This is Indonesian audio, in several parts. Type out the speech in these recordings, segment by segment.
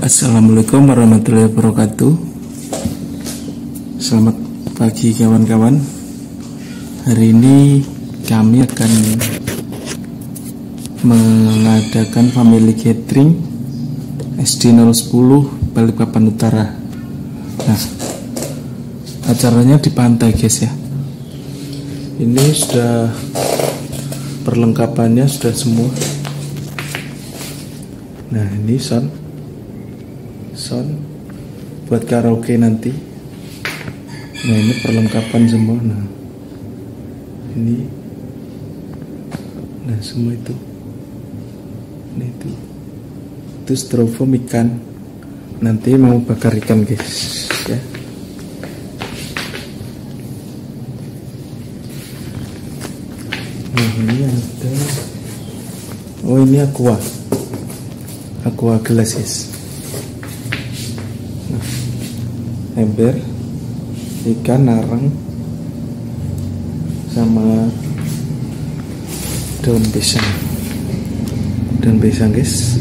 Assalamualaikum warahmatullahi wabarakatuh. Selamat pagi kawan-kawan. Hari ini kami akan mengadakan family gathering SD 010 Balikpapan Utara. Nah acaranya di pantai guys ya. Ini sudah perlengkapannya sudah semua. Nah ini son sound buat karaoke nanti. Nah ini perlengkapan semua. Nah ini. Nah semua itu. Nah itu. Itu styrofoam ikan nanti mau bakar ikan guys. Ya. Nah ini ada. Oh ini aqua. Aqua gelas ember ikan narang sama daun pisang. Daun pisang guys.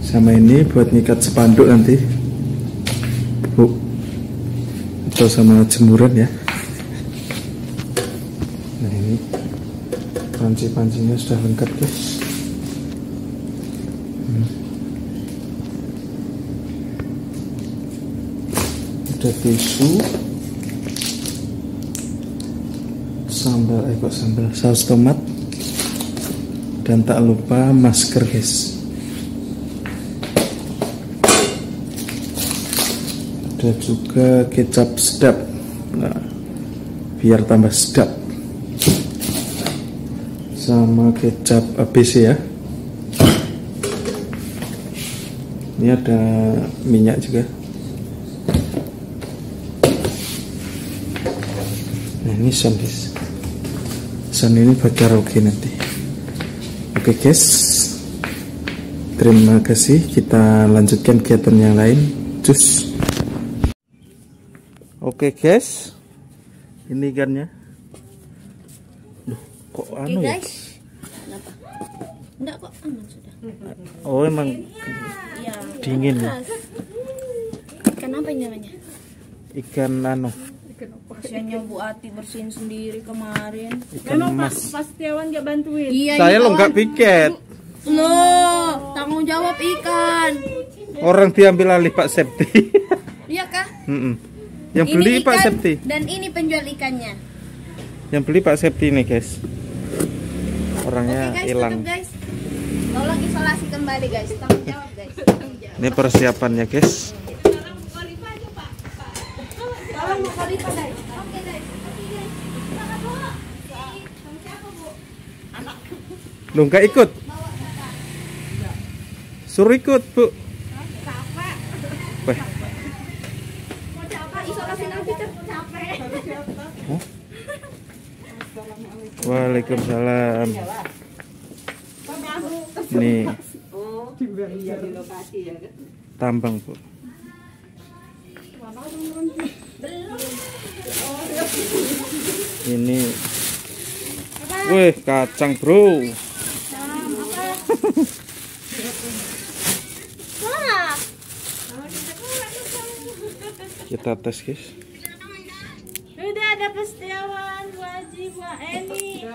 Sama ini buat ngikat sepanduk nanti. Bu atau sama jemuran ya. Nah ini panci-pancinya sudah lengkap guys ada tisu. Sambal eh kok sambal? Saus tomat. Dan tak lupa masker guys. Ada juga kecap sedap. Nah, biar tambah sedap. Sama kecap ABC ya. Ini ada minyak juga ini sound guys sound ini buat karaoke nanti oke guys terima kasih kita lanjutkan kegiatan yang lain cus oke guys ini ikannya Duh, kok Oke anu ya guys. Kenapa? Enggak kok aman sudah. oh emang Iya. dingin ya Ikan apa ini namanya? ikan anu Kasiannya Bu Ati bersihin sendiri kemarin. ikan emas Pak Setiawan gak bantuin. Iya. saya ini lo nggak piket Loh, tanggung jawab ikan. orang diambil alih Pak Septi Iya kah? Mm-mm. yang Ini beli Pak ikan Septi Dan ini penjual ikannya. yang beli Pak Septi nih guys orangnya guys, hilang tutup guys. Tolong isolasi kembali guys. Tanggung jawab guys. Tanggung jawab. ini persiapannya guys Tolong Bu Khalifa guys. Oke guys. Oke guys. Selamat Bu. Sama siapa Bu? Lu nggak ikut? Suruh ikut bu. Capek. Waalaikumsalam. Nih tambang bu ini weh kacang bro kita tes guys Udah ada Setiawan, Bu Haji, Bu Eni.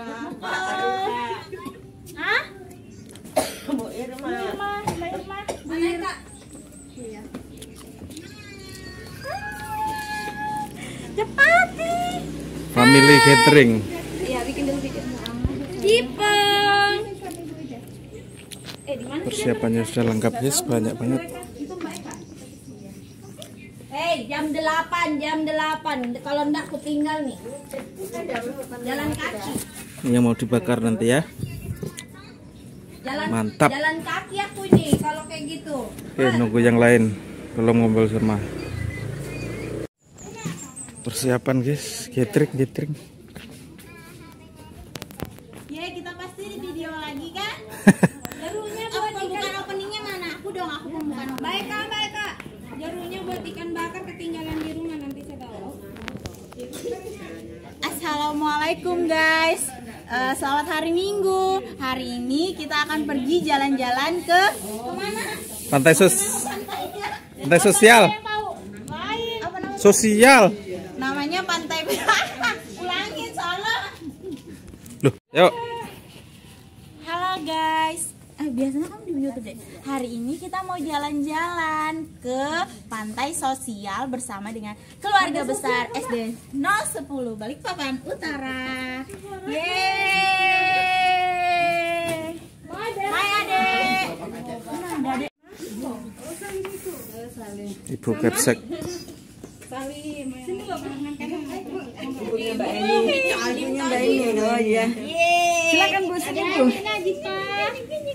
Hah? Bu Irma. Bu Irma. Cepati. Family gathering Iya, bikin dulu bikin. Jipeng. Eh, di mana? persiapannya sudah lengkap guys banyak banget Hei, jam 8, jam 8. Kalau enggak aku tinggal nih. Jalan kaki. ini yang mau dibakar nanti ya Jalan Mantap. Jalan kaki aku ini kalau kayak gitu. oke nunggu yang lain belum ngobrol sama persiapan guys gathering gathering Ya, kita pasti di video lagi kan? Jarunya buat ikan openingnya mana? Aku dong, aku pembukaan. Baik kak, baik kak. Jarunya buat ikan bakar ketinggalan di rumah nanti saya tahu. Assalamualaikum guys. Eh, selamat hari Minggu. Hari ini kita akan pergi jalan-jalan ke Pantai sos Pantai sosial. apa namanya? Sosial. Namanya Pantai Ulangin soalnya. Loh, yuk. Halo guys. Eh, biasanya kamu di YouTube deh. Hari ini kita mau jalan-jalan ke pantai sosial bersama dengan keluarga besar SD 010 Balikpapan Utara. Yeay. Hai Adek? Ibu kepsek. Silakan Bu, sedih Bu.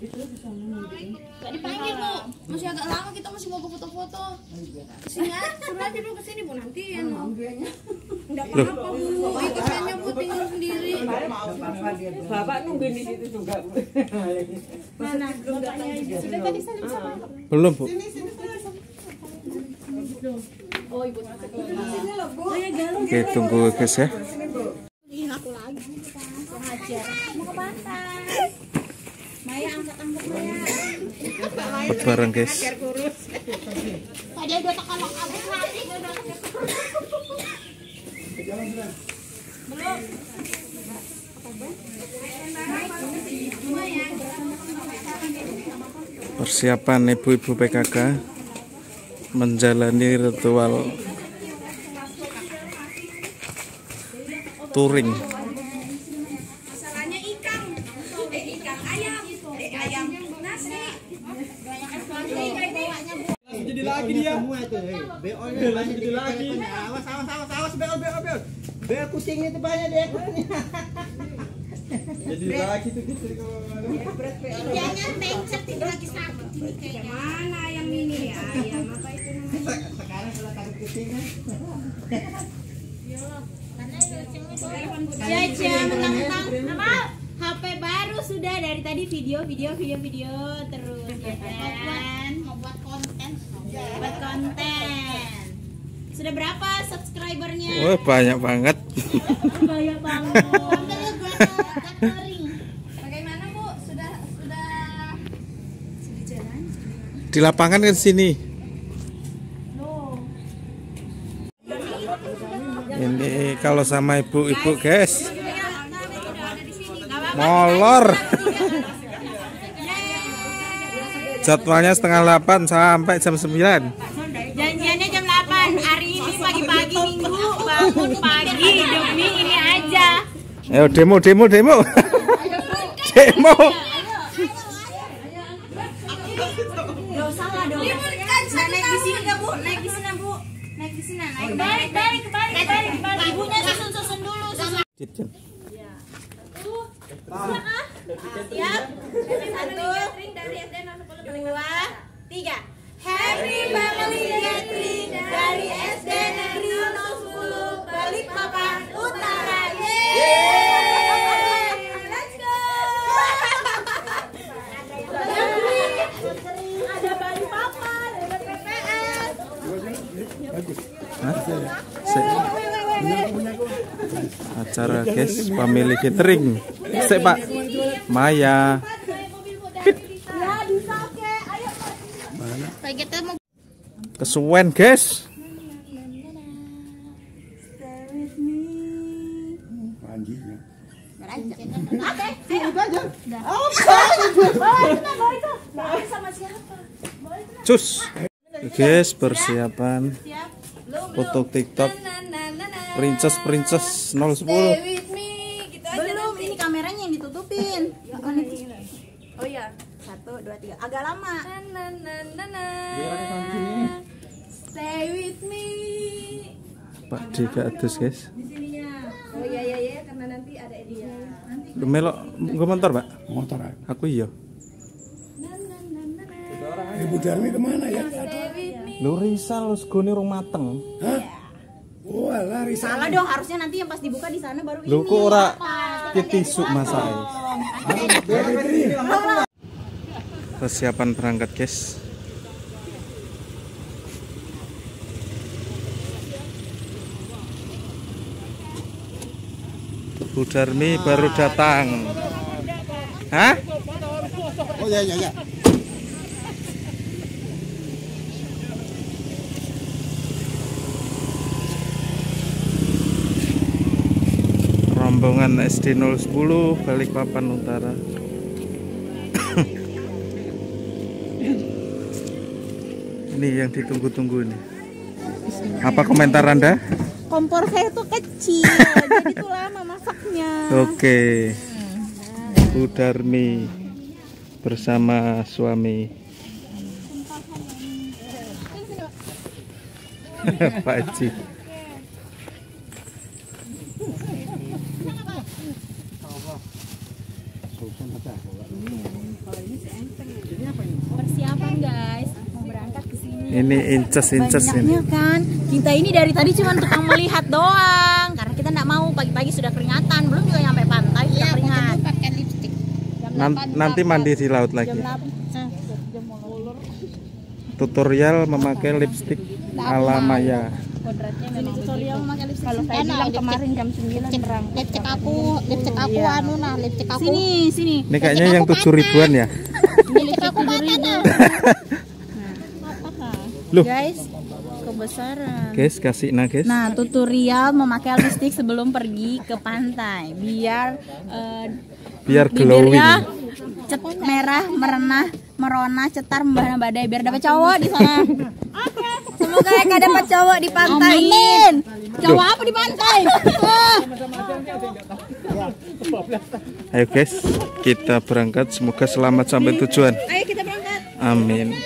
Gak dipanggil, Bu. Masih agak lama kita masih mau foto-foto. Ke sini aja, suruh aja dulu ke sini, Bu. Nanti ya. Enggak apa-apa, Bu. Bu tinggal sendiri. Bapak nungguin di situ juga. Mana? Bapaknya Ibu. Sudah tadi salim sama Belum, Bu. Oh, Ibu. Oke, tunggu guys ya. Aku lagi. Mau ke pantai. Ikut bareng guys. Tadi udah tekan Persiapan ibu-ibu PKK menjalani ritual touring. Masalahnya ikan. Eh, ikan ayam. Eh, ayam nasi. jadi lagi dia semua itu jadi lagi awas awas awas awas BO BO BO BO kucingnya itu banyak deh jadi lagi tuh gitu Jangan pencet ini lagi sakit ini kayaknya. Mana ayam ini ya? Ayam apa itu namanya? sekarang kalau takut kucingnya Jaja mentang-mentang apa? HP baru sudah dari tadi video video video video terus ya kan? Mau buat konten. Buat konten. Sudah berapa subscribernya? Wah, banyak banget. Banyak banget. Bagaimana Bu? Sudah sudah Di lapangan kan sini. Ini kalau sama ibu-ibu guys. Molor. Jadwalnya setengah 8 sampai jam 9. Ayo demo demo demo. demo. Gak salah dong. Naik di sini gak bu? Naik di sini bu? Naik di sini naik. Balik balik balik balik balik. Ibunya susun susun dulu susun. Siap. Satu Dua Tiga. Happy Family Gathering dari SD Negeri 010 Balikpapan Utara. Yeay Let's go Ada Balikpapan Ada PPS Hah? Se- Acara guys, family gathering. Sek Pak. Maya. Ya Kesuwen guys. Cus. Guys, persiapan foto TikTok Princess Princess 010. with me gitu aja Belum, nanti. ini kameranya yang ditutupin Oh iya. Satu, dua, tiga Agak lama Na, na, na, na. Stay with me. Pak D ke atas guys. Oh iya iya iya karena nanti ada dia. Lu melok gue motor, Pak? motor Aku iya. ibu Darmi ke mana ya Stay. Lu risal lu segone rong mateng. Wah lari Salah dong, harusnya nanti yang pas dibuka di sana baru Lu ini kok ora tisu masae. persiapan berangkat guys Bu Darmi baru datang Hah? Oh ya ya ya. Rombongan SD 010 Balikpapan Utara. Ini yang ditunggu-tunggu ini. Apa komentar anda? Kompor saya tuh kecil, jadi tuh lama masaknya. Oke. Bu Darmi bersama suami. Pak Haji Persiapan guys, mau berangkat ke sini. ini inces-inces ini. Kan. Kita ini dari tadi cuma tukang melihat doang, karena kita nggak mau pagi-pagi sudah keringatan, belum juga nyampe pantai sudah keringat. pakai lipstick. Nan- nanti mandi di laut lagi. Tutorial memakai lipstick ala Maya Tutorial memakai lipstick. kalau saya bilang kemarin jam 9 berangkat lipstick aku lipstick aku anu nah lipstick aku. Sini, sini. ini kayaknya yang tujuh ribuan ya? Ini lipstick aku patah nah. Loh. Guys, kebesaran. guys kasih nah guys. Nah, tutorial memakai lipstick sebelum pergi ke pantai. Biar eh, biar bibirnya glowing. cet merah, merenah, merona, cetar, membahana badai biar dapat cowok di sana. Semoga Eka dapat cowok di pantai. Amin. Cowok apa di pantai? ayo guys kita berangkat semoga selamat sampai tujuan Ayo kita berangkat. amin